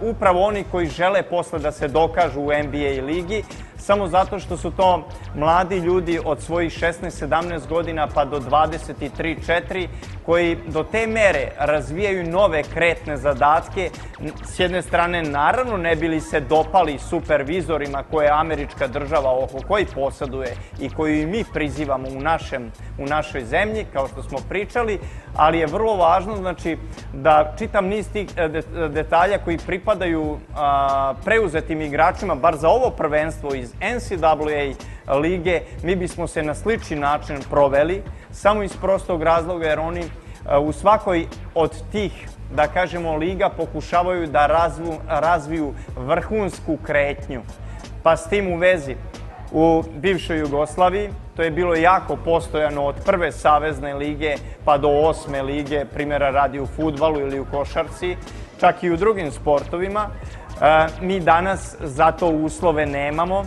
upravo oni koji žele posle da se dokažu u NBA ligi samo zato što su to mladi ljudi od svojih 16-17 godina pa do 23-4 koji do te mere razvijaju nove kretne zadatke. S jedne strane, naravno, ne bili se dopali supervizorima koje američka država oko koji posaduje i koju i mi prizivamo u, našem, u našoj zemlji, kao što smo pričali, ali je vrlo važno znači, da čitam niz tih e, detalja koji pripadaju a, preuzetim igračima, bar za ovo prvenstvo iz NCAA lige, mi bismo se na slični način proveli, samo iz prostog razloga jer oni u svakoj od tih da kažemo liga pokušavaju da razviju vrhunsku kretnju. Pa s tim u vezi, u bivšoj Jugoslaviji, to je bilo jako postojano od prve savezne lige pa do osme lige, primjera radi u futbalu ili u košarci, čak i u drugim sportovima. E, mi danas za to uslove nemamo.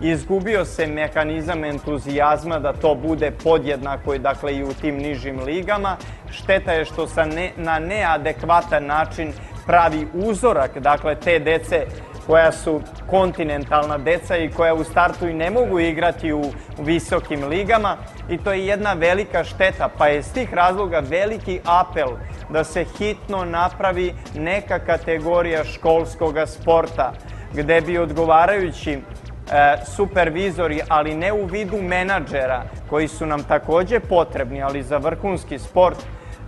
Izgubio se mehanizam entuzijazma da to bude podjednako i dakle i u tim nižim ligama. Šteta je što sa ne, na neadekvatan način pravi uzorak, dakle te dece koja su kontinentalna deca i koja u startu i ne mogu igrati u visokim ligama i to je jedna velika šteta, pa je s tih razloga veliki apel da se hitno napravi neka kategorija školskog sporta gde bi odgovarajući supervizori, ali ne u vidu menadžera, koji su nam takođe potrebni, ali za vrhunski sport,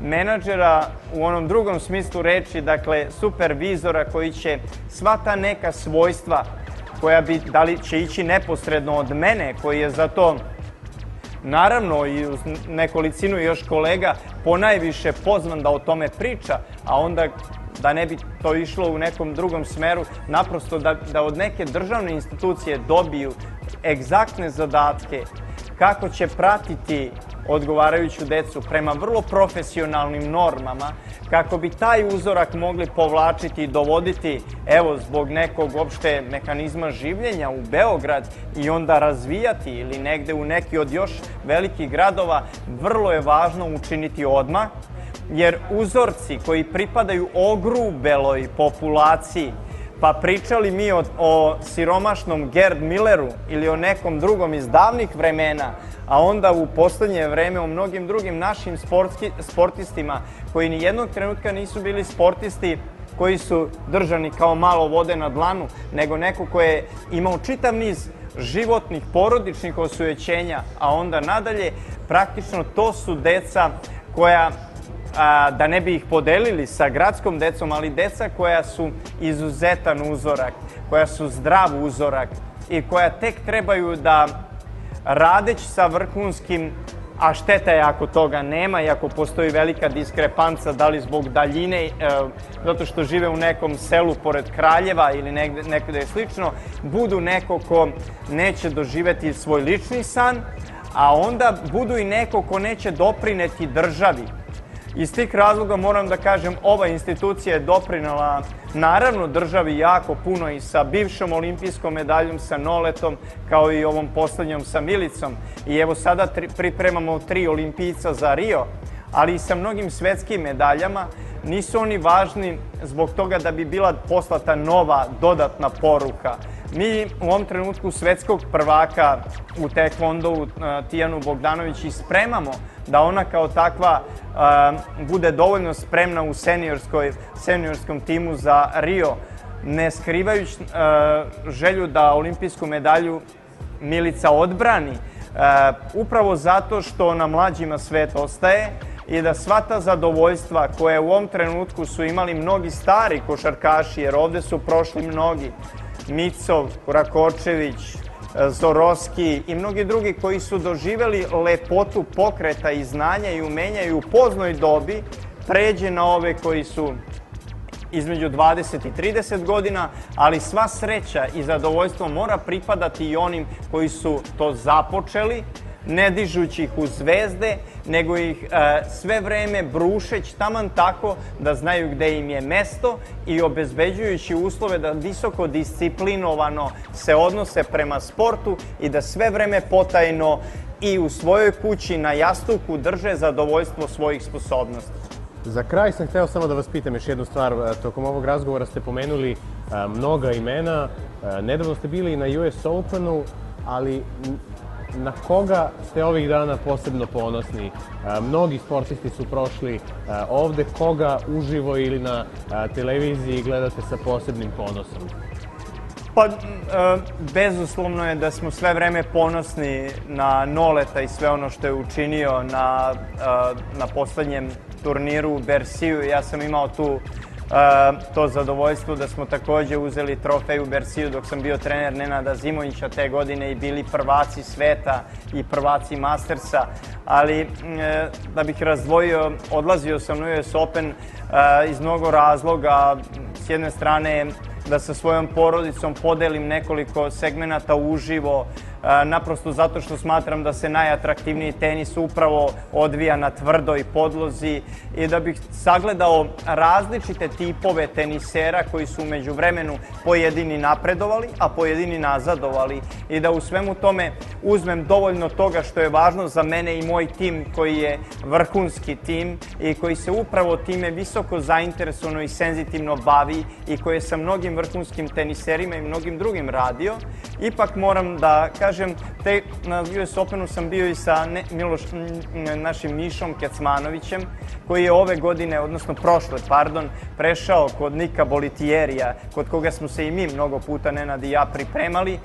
menadžera u onom drugom smislu reči, dakle supervizora koji će sva ta neka svojstva koja bi, da li će ići neposredno od mene, koji je za to naravno i uz nekolicinu još kolega ponajviše pozvan da o tome priča, a onda da ne bi to išlo u nekom drugom smeru, naprosto da, da od neke državne institucije dobiju egzaktne zadatke kako će pratiti odgovarajuću decu prema vrlo profesionalnim normama, kako bi taj uzorak mogli povlačiti i dovoditi, evo, zbog nekog opšte mehanizma življenja u Beograd i onda razvijati ili negde u neki od još velikih gradova, vrlo je važno učiniti odmah, jer uzorci koji pripadaju ogrubeloj populaciji Pa pričali mi o, o siromašnom Gerd Milleru ili o nekom drugom iz davnih vremena, a onda u poslednje vreme o mnogim drugim našim sportski, sportistima koji ni jednog trenutka nisu bili sportisti koji su držani kao malo vode na dlanu, nego neko ko je imao čitav niz životnih, porodičnih osujećenja, a onda nadalje, praktično to su deca koja a, da ne bi ih podelili sa gradskom decom, ali deca koja su izuzetan uzorak, koja su zdrav uzorak i koja tek trebaju da radeć sa vrhunskim a šteta je ako toga nema i ako postoji velika diskrepanca, da li zbog daljine, e, zato što žive u nekom selu pored Kraljeva ili negde, nekde slično, budu neko ko neće doživeti svoj lični san, a onda budu i neko ko neće doprineti državi, Iz tih razloga moram da kažem, ova institucija je doprinala naravno državi jako puno i sa bivšom olimpijskom medaljom, sa Noletom, kao i ovom poslednjom sa Milicom. I evo sada tri, pripremamo tri olimpijca za Rio, ali i sa mnogim svetskim medaljama. Nisu oni važni zbog toga da bi bila poslata nova dodatna poruka. Mi u ovom trenutku svetskog prvaka u tekvondovu Tijanu Bogdanović i spremamo da ona kao takva bude dovoljno spremna u seniorskom timu za Rio, ne skrivajući želju da olimpijsku medalju Milica odbrani, upravo zato što na mlađima svet ostaje i da sva ta zadovoljstva koje u ovom trenutku su imali mnogi stari košarkaši, jer ovde su prošli mnogi, Micov, Rakočević, Zoroski i mnogi drugi koji su doživeli lepotu pokreta i znanja i umenja i u poznoj dobi pređe na ove koji su između 20 i 30 godina, ali sva sreća i zadovoljstvo mora pripadati i onim koji su to započeli, ne dižući ih u zvezde, nego ih e, sve vreme brušeć taman tako da znaju gde im je mesto i obezbeđujući uslove da visoko disciplinovano se odnose prema sportu i da sve vreme potajno i u svojoj kući na jastuku drže zadovoljstvo svojih sposobnosti. Za kraj sam hteo samo da vas pitam još jednu stvar. E, tokom ovog razgovora ste pomenuli mnoga imena. Nedavno ste bili na US Openu, ali na koga ste ovih dana posebno ponosni? Mnogi sportisti su prošli ovde, koga uživo ili na televiziji gledate sa posebnim ponosom? Pa, bezuslovno je da smo sve vreme ponosni na Noleta i sve ono što je učinio na, na poslednjem turniru u Bersiju. Ja sam imao tu to zadovoljstvo da smo takođe uzeli trofej u Bersiju dok sam bio trener Nenada Zimovića te godine i bili prvaci sveta i prvaci Mastersa, ali e, da bih razdvojio, odlazio sam na US Open iz mnogo razloga. S jedne strane da sa svojom porodicom podelim nekoliko segmenata uživo, naprosto zato što smatram da se najatraktivniji tenis upravo odvija na tvrdoj podlozi i da bih sagledao različite tipove tenisera koji su umeđu vremenu pojedini napredovali, a pojedini nazadovali. I da u svemu tome uzmem dovoljno toga što je važno za mene i moj tim koji je vrhunski tim i koji se upravo time visoko zainteresovano i senzitivno bavi i koje sa mnogim vrhunskim teniserima i mnogim drugim radio, ipak moram da kažem kažem, te, na US Openu sam bio i sa ne, Miloš, našim Mišom Kecmanovićem, koji je ove godine, odnosno prošle, pardon, prešao kod Nika Bolitijerija, kod koga smo se i mi mnogo puta, Nenad i ja, pripremali. E,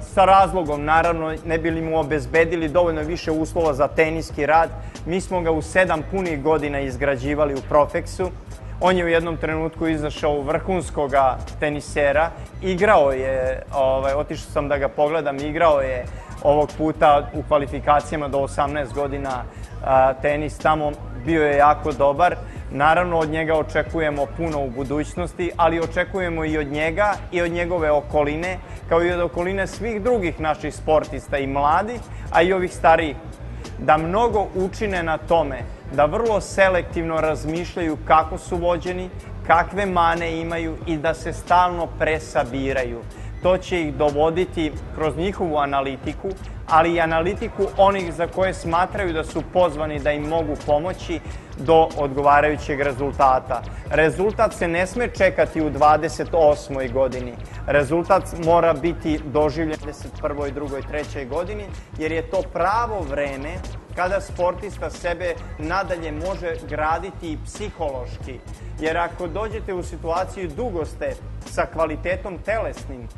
sa razlogom, naravno, ne bili mu obezbedili dovoljno više uslova za teniski rad. Mi smo ga u sedam punih godina izgrađivali u Profeksu On je u jednom trenutku izašao vrhunskog tenisera, igrao je, ovaj, otišao sam da ga pogledam, igrao je ovog puta u kvalifikacijama do 18 godina a, tenis tamo, bio je jako dobar. Naravno, od njega očekujemo puno u budućnosti, ali očekujemo i od njega i od njegove okoline, kao i od okoline svih drugih naših sportista i mladih, a i ovih starijih, da mnogo učine na tome da vrlo selektivno razmišljaju kako su vođeni, kakve mane imaju i da se stalno presabiraju. To će ih dovoditi kroz njihovu analitiku, ali i analitiku onih za koje smatraju da su pozvani da im mogu pomoći do odgovarajućeg rezultata. Rezultat se ne sme čekati u 28. godini. Rezultat mora biti doživljen u 21. 2. 3. godini, jer je to pravo vreme kada sportista sebe nadalje može graditi i psihološki. Jer ako dođete u situaciju dugo ste sa kvalitetom telesnim,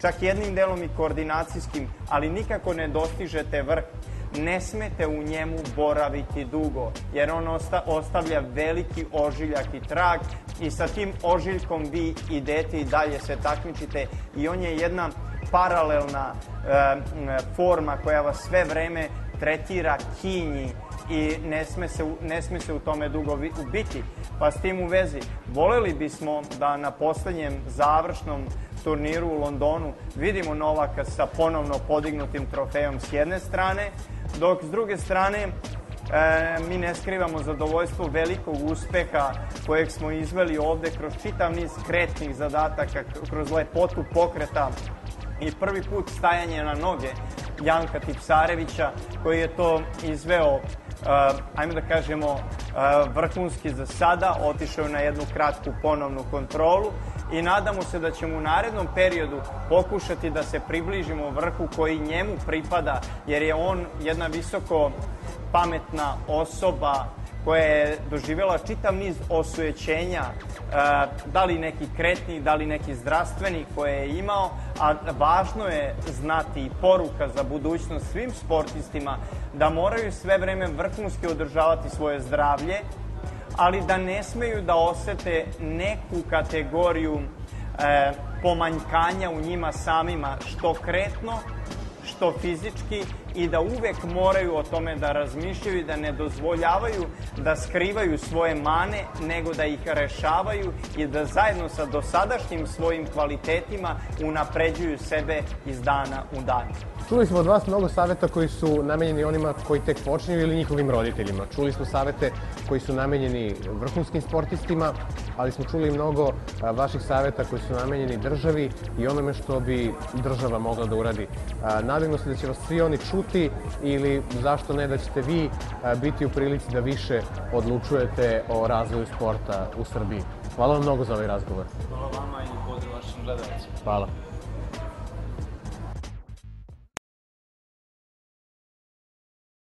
čak jednim delom i koordinacijskim, ali nikako ne dostižete vrh, ne smete u njemu boraviti dugo, jer on osta, ostavlja veliki ožiljak i trag i sa tim ožiljkom vi idete i dalje se takmičite i on je jedna paralelna e, forma koja vas sve vreme tretira kinji i ne sme, se, ne sme se u tome dugo biti. Pa s tim u vezi, voleli bismo da na poslednjem završnom turniru u Londonu. Vidimo Novaka sa ponovno podignutim trofejom s jedne strane, dok s druge strane e, mi ne skrivamo zadovoljstvo velikog uspeha kojeg smo izveli ovde kroz čitav niz kretnih zadataka, kroz lepotu pokreta i prvi put stajanje na noge Janka Tipsarevića koji je to izveo ajmo da kažemo uh, vrhunski za sada, otišao na jednu kratku ponovnu kontrolu i nadamo se da ćemo u narednom periodu pokušati da se približimo vrhu koji njemu pripada jer je on jedna visoko pametna osoba koja je doživjela čitav niz osujećenja, e, da li neki kretni, da li neki zdravstveni koje je imao, a važno je znati i poruka za budućnost svim sportistima da moraju sve vreme vrhunski održavati svoje zdravlje, ali da ne smeju da osete neku kategoriju e, pomanjkanja u njima samima, što kretno, što fizički i da uvek moraju o tome da razmišljaju i da ne dozvoljavaju da skrivaju svoje mane, nego da ih rešavaju i da zajedno sa dosadašnjim svojim kvalitetima unapređuju sebe iz dana u dan. Čuli smo od vas mnogo saveta koji su namenjeni onima koji tek počinju ili njihovim roditeljima. Čuli smo savete koji su namenjeni vrhunskim sportistima, ali smo čuli mnogo vaših savjeta koji su namenjeni državi i onome što bi država mogla da uradi. Nadajmo se da će vas svi oni čuti ili zašto ne da ćete vi biti u prilici da više odlučujete o razvoju sporta u Srbiji. Hvala vam mnogo za ovaj razgovor. Hvala vama i pozdrav vašim gledalcima. Hvala.